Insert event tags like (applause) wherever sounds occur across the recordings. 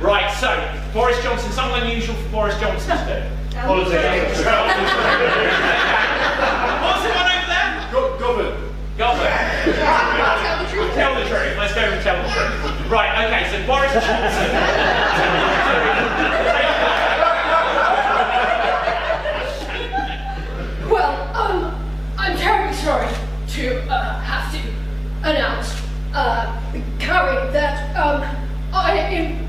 Right, so, Boris Johnson, something unusual for Boris Johnson to do. (laughs) Politics. (laughs) What's the one over there? Go- Govern. Govern. Tell the truth. Tell the truth. Let's go and tell the truth. Right, okay, so Boris Johnson. (laughs) Well, um, I'm terribly sorry to uh, have to announce, uh, Carrie, that um, I am,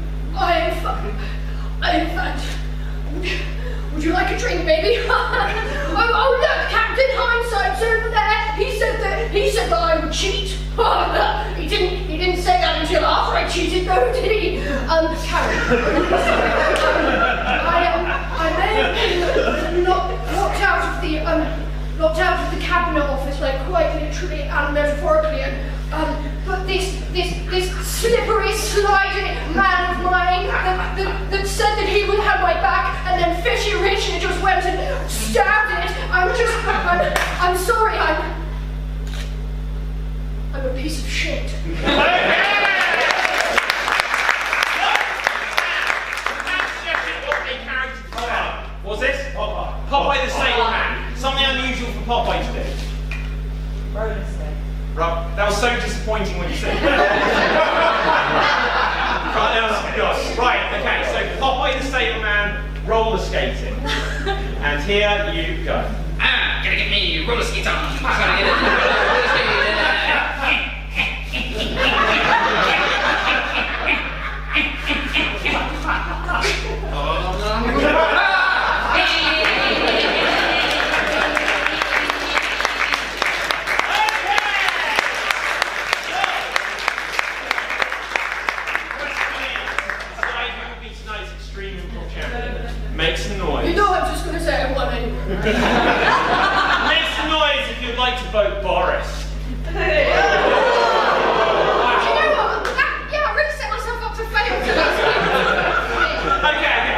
would you like a drink, baby? (laughs) oh, oh, look, Captain Hindsight's over there. He said that he said that I would cheat. (laughs) he didn't. He didn't say that until after I cheated, though, did he? Um, Carrie, (laughs) I am. I may have been locked, locked out of the um, locked out of the cabinet office, like quite literally and metaphorically, and um, but this this this slippery, sliding went and stabbed it. I'm just, I'm, I'm sorry, I'm, I'm a piece of shit. What's this? Popeye. Popeye the Sailor Man. Something unusual for Popeye to do. Roller skate. Right, that was so disappointing when you said it. (laughs) (laughs) And here you go. Ah, gotta get me roller skates (laughs) on. Gotta get it. Champion. Make some You know I'm just gonna say I won anyway. (laughs) Make some noise if you'd like to vote Boris. Do (laughs) you know what? That, yeah, I really set myself up to fail tonight. (laughs) Okay, okay.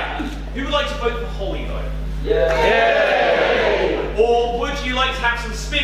Who would like to vote for Holly though? Yeah. Or would you like to have some spin